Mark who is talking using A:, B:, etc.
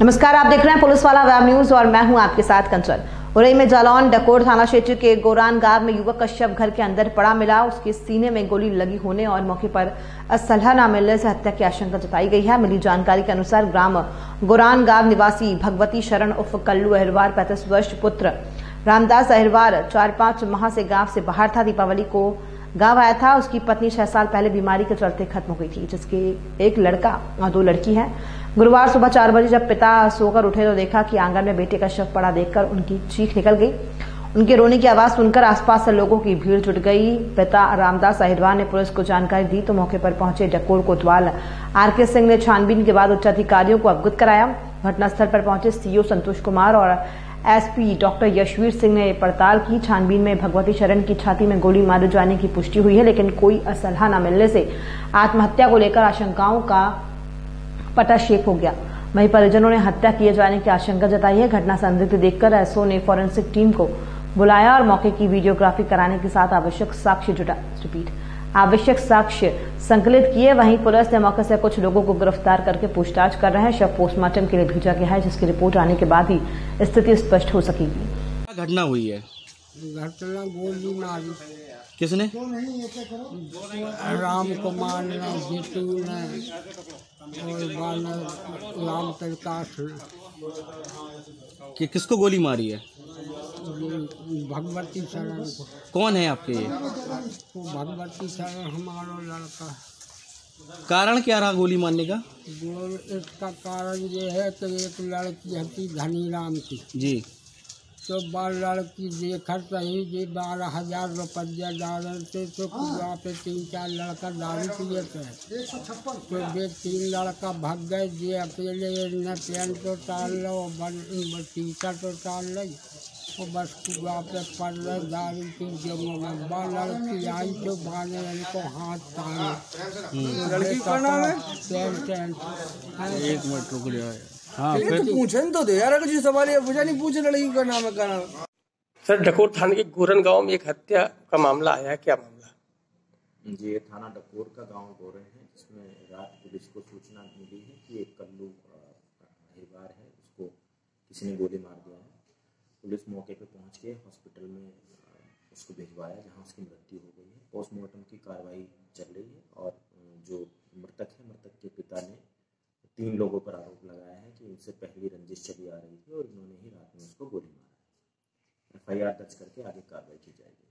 A: नमस्कार, आप देख रहे हैं पुलिस वाला वेब न्यूज़ और मैं हूँ आपके साथ कंचन। उरई में जालौन डकोर थाना क्षेत्र के गोरान गाँव में युवक का शव घर के अंदर पड़ा मिला। उसके सीने में गोली लगी होने और मौके पर असलहा न मिलने से हत्या की आशंका जताई गई है। मिली जानकारी के अनुसार ग्राम गोरान गाँव निवासी भगवती शरण उर्फ़ कल्लू अहरवार, पैंतीस वर्ष पुत्र रामदास अहरवार चार पाँच माह से गाँव से बाहर था। दीपावली को गाँव आया था, उसकी पत्नी छह साल पहले बीमारी के चलते खत्म हो गई थी, जिसके एक लड़का और दो लड़की हैं। गुरुवार सुबह चार बजे जब पिता सोकर उठे तो देखा कि आँगन में बेटे का शव पड़ा देखकर उनकी चीख निकल गई। उनके रोने की आवाज़ सुनकर आसपास से लोगों की भीड़ जुट गई। पिता रामदास अहिरवार ने पुलिस को जानकारी दी तो मौके पर पहुँचे डकोर कोतवाल। आर के सिंह ने छानबीन के बाद उच्चाधिकारियों को अवगत कराया। घटनास्थल पर पहुँचे सीओ संतोष कुमार और एसपी डॉक्टर यशवीर सिंह ने पड़ताल की। छानबीन में भगवती शरण की छाती में गोली मारे जाने की पुष्टि हुई है, लेकिन कोई असलहा न मिलने से आत्महत्या को लेकर आशंकाओं का पटा शेप हो गया। वहीं परिजनों ने हत्या किए जाने की आशंका जताई है। घटना संदिग्ध देखकर एसओ ने फॉरेंसिक टीम को बुलाया और मौके की वीडियोग्राफी कराने के साथ आवश्यक साक्ष्य जुटा। रिपीट। आवश्यक साक्ष्य संकलित किए वहीं पुलिस ने मौके से कुछ लोगों को गिरफ़्तार करके पूछताछ कर रहे हैं। शव पोस्टमार्टम के लिए भेजा गया है जिसकी रिपोर्ट आने के बाद ही स्थिति स्पष्ट हो सकेगी।
B: क्या घटना हुई है?
C: घटना गोली मारी।
B: किसने?
C: राम कुमार ने जीतू ने और राम प्रकाश
B: कि किसको गोली मारी है?
C: भगवती शरण
B: कौन है आपके? ये
C: वो भगवती शरण हमारा लड़का।
B: कारण क्या रहा गोली मारने का?
C: इसका कारण ये है कि एक लड़की थी धनी राम की।
D: जी।
C: तो बाल लड़की देखकर सही जी बारह हज़ार रुपया डालर थे तो वहाँ पे तीन चार लड़का दारू पिए थे। तो वे तीन लड़का भाग गए जे अकेले ने पेन तो टाल लो टीका तो टाल ली। वो बस वहाँ पे पड़ रहे दारू पी जब बाल लड़की आई तो बाने इनको हाथ ताने लड़की का नाम है?
D: एक मिनट रुक जाओ हाँ
E: ये
D: फिर
E: तो पूछन तो दे यार अगर जी सवाल है पूछा नहीं पूछे लड़की का नाम है का नाम
F: सर डकोर थाने के गोरन गाँव में एक हत्या का मामला आया है क्या मामला?
G: जी ये थाना डकोर का गाँव गोरे है जिसमें रात पुलिस को सूचना मिली है कि एक कल्लू है उसको किसी ने गोली मार दिया है। पुलिस मौके पर पहुँच के हॉस्पिटल में उसको भिजवाया, जहाँ उसकी मृत्यु हो गई है। पोस्टमार्टम की कार्रवाई चल रही है और जो मृतक है, मृतक के पिता ने तीन लोगों पर आरोप लगाया है कि उनसे पहली रंजिश चली आ रही थी और इन्होंने ही रात में उसको गोली मारा है। एफ़ दर्ज करके आगे कार्रवाई की जाएगी।